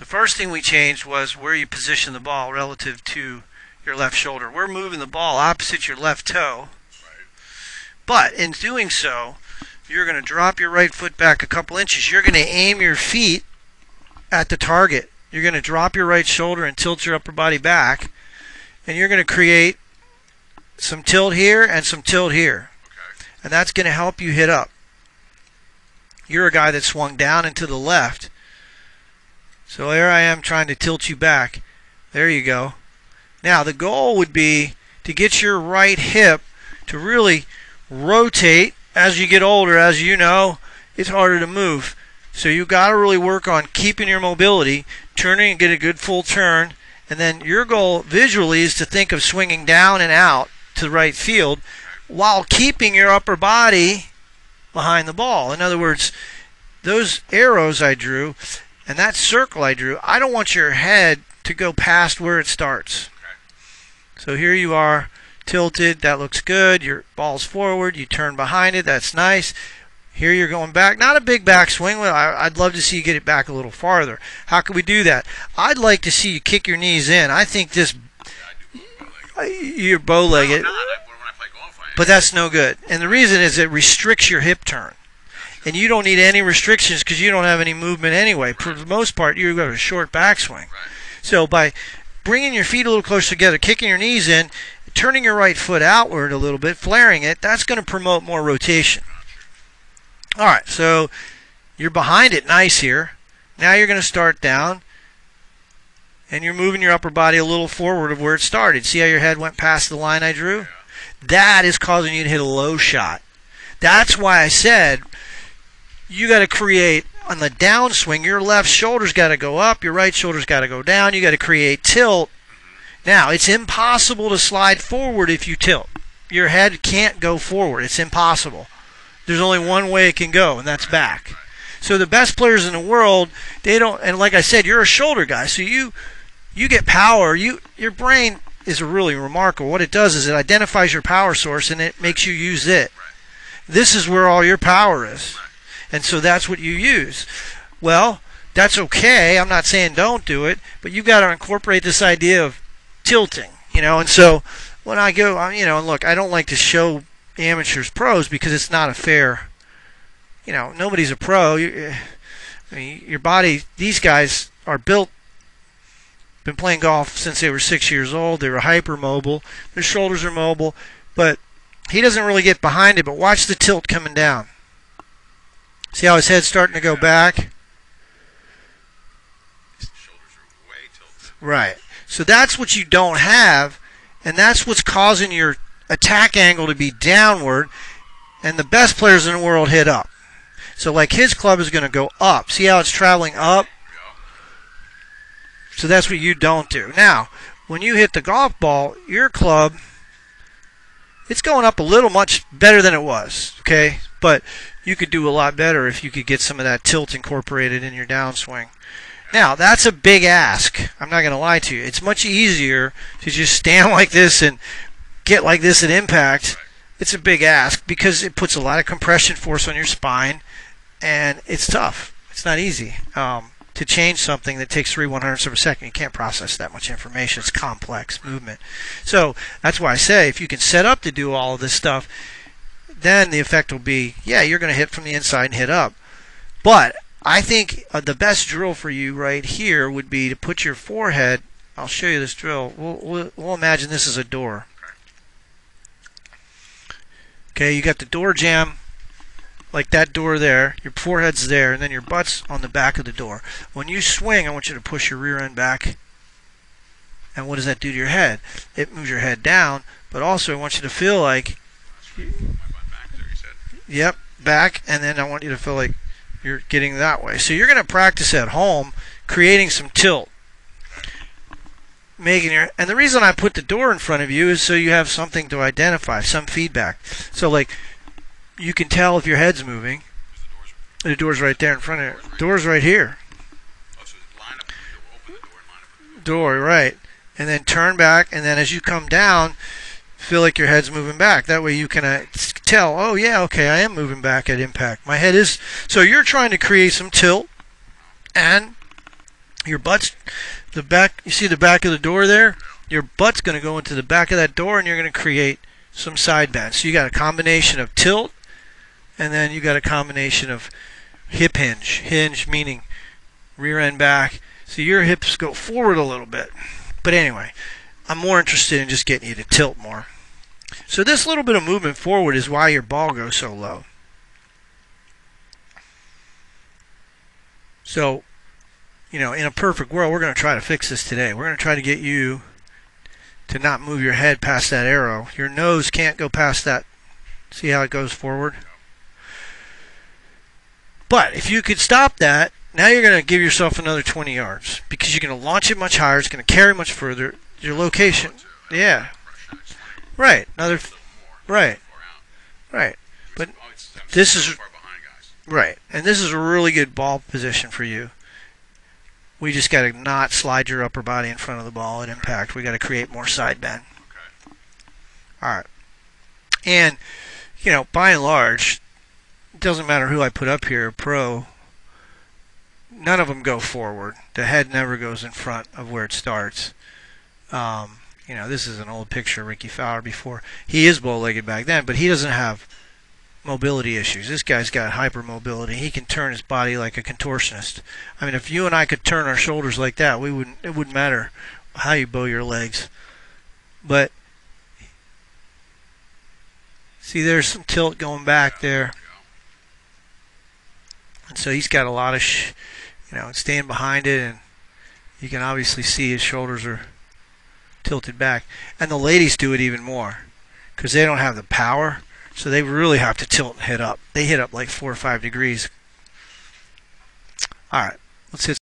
The first thing we changed was where you position the ball relative to your left shoulder. We're moving the ball opposite your left toe. But in doing so, you're going to drop your right foot back a couple inches. You're going to aim your feet at the target. You're going to drop your right shoulder and tilt your upper body back. And you're going to create some tilt here and some tilt here. And that's going to help you hit up. You're a guy that swung down and to the left. So there I am trying to tilt you back. There you go. Now the goal would be to get your right hip to really rotate as you get older. As you know, it's harder to move. So you got to really work on keeping your mobility, turning and get a good full turn. And then your goal visually is to think of swinging down and out to the right field while keeping your upper body behind the ball. In other words, those arrows I drew and that circle I drew, I don't want your head to go past where it starts. So here you are tilted, that looks good. Your ball's forward, you turn behind it, that's nice. Here you're going back, not a big backswing. I'd love to see you get it back a little farther. How can we do that? I'd like to see you kick your knees in. I think this, you're bow-legged, but that's no good. And the reason is it restricts your hip turn. And you don't need any restrictions because you don't have any movement anyway. For the most part, you've got a short backswing. So by bringing your feet a little closer together, kicking your knees in, turning your right foot outward a little bit, flaring it, that's going to promote more rotation. All right, so you're behind it nice here. Now you're going to start down and you're moving your upper body a little forward of where it started. See how your head went past the line I drew? That is causing you to hit a low shot. That's why I said you got to create on the downswing, your left shoulder's got to go up, your right shoulder's got to go down. You got to create tilt. Now, it's impossible to slide forward if you tilt. Your head can't go forward. It's impossible. There's only one way it can go, and that's back. So the best players in the world, they don't and like I said, you're a shoulder guy. So you you get power. You your brain is really remarkable. What it does is it identifies your power source and it makes you use it. This is where all your power is. And so that's what you use. Well, that's okay. I'm not saying don't do it, but you've got to incorporate this idea of tilting, you know. And so when I go, you know, look, I don't like to show amateurs pros because it's not a fair, you know, nobody's a pro. You, eh, I mean, your body, these guys are built, been playing golf since they were six years old. They were hypermobile. Their shoulders are mobile, but he doesn't really get behind it. But watch the tilt coming down. See how his head's starting to go back? Right. So that's what you don't have, and that's what's causing your attack angle to be downward, and the best players in the world hit up. So like his club is going to go up. See how it's traveling up? So that's what you don't do. Now, when you hit the golf ball, your club, it's going up a little much better than it was, okay? But you could do a lot better if you could get some of that tilt incorporated in your downswing. Now, that's a big ask. I'm not going to lie to you. It's much easier to just stand like this and get like this at impact. It's a big ask because it puts a lot of compression force on your spine, and it's tough. It's not easy um, to change something that takes three one hundredths of a second. You can't process that much information. It's complex movement. So that's why I say if you can set up to do all of this stuff, then the effect will be, yeah, you're going to hit from the inside and hit up. But I think uh, the best drill for you right here would be to put your forehead. I'll show you this drill. We'll, we'll, we'll imagine this is a door. Okay, you got the door jamb like that door there. Your forehead's there, and then your butt's on the back of the door. When you swing, I want you to push your rear end back. And what does that do to your head? It moves your head down, but also I want you to feel like Yep, back, and then I want you to feel like you're getting that way. So you're going to practice at home creating some tilt. Making your and the reason I put the door in front of you is so you have something to identify, some feedback. So like you can tell if your head's moving. The door's right there in front of you. Door's right here. Door, right. And then turn back, and then as you come down, feel like your head's moving back. That way you can uh, tell, oh yeah, okay, I am moving back at impact. My head is. So you're trying to create some tilt and your butt's the back. You see the back of the door there? Your butt's going to go into the back of that door, and you're going to create some side bend. So you got a combination of tilt, and then you got a combination of hip hinge. Hinge meaning rear end back. So your hips go forward a little bit. But anyway, I'm more interested in just getting you to tilt more. So this little bit of movement forward is why your ball goes so low. So, you know, in a perfect world, we're going to try to fix this today. We're going to try to get you to not move your head past that arrow. Your nose can't go past that. See how it goes forward? But if you could stop that, now you're going to give yourself another 20 yards because you're going to launch it much higher. It's going to carry much further. Your location, yeah, right. Another, right, right. But this is right, and this is a really good ball position for you. We just got to not slide your upper body in front of the ball at impact. We got to create more side bend. All right, and you know, by and large, it doesn't matter who I put up here, pro none of them go forward. The head never goes in front of where it starts. Um, you know, this is an old picture of Rickie Fowler before. He is bow-legged back then, but he doesn't have mobility issues. This guy's got hypermobility. He can turn his body like a contortionist. I mean, if you and I could turn our shoulders like that, we wouldn't. It wouldn't matter how you bow your legs. But see, there's some tilt going back there, and so he's got a lot of. You know, stand behind it, and you can obviously see his shoulders are tilted back. And the ladies do it even more because they don't have the power, so they really have to tilt and hit up. They hit up like four or five degrees. All right, let's hit.